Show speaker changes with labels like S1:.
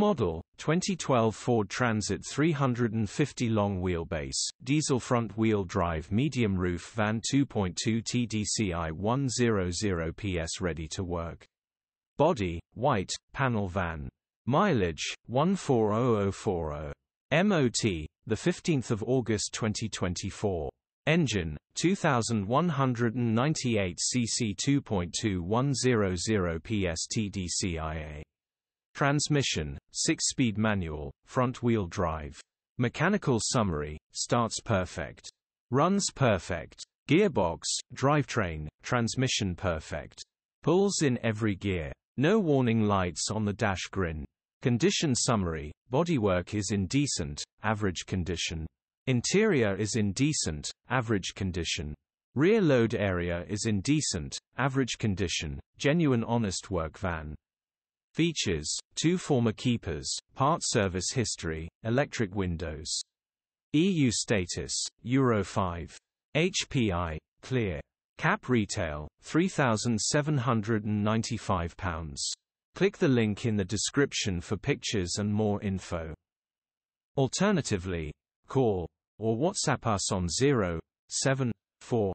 S1: Model, 2012 Ford Transit 350 long wheelbase, diesel front-wheel drive medium roof van 2.2 TDCI 100 PS ready to work. Body, white, panel van. Mileage, 140040. MOT, the 15th of August 2024. Engine, 2198 cc 2.2100 PS TDCIA. Transmission, 6-speed manual, front-wheel drive. Mechanical summary, starts perfect. Runs perfect. Gearbox, drivetrain, transmission perfect. Pulls in every gear. No warning lights on the dash grin. Condition summary, bodywork is in decent, average condition. Interior is in decent, average condition. Rear load area is in decent, average condition, genuine honest work van. Features, two former keepers, part service history, electric windows. EU status, Euro 5. HPI, clear. Cap retail, £3,795. Click the link in the description for pictures and more info. Alternatively, call or WhatsApp us on 0 7 4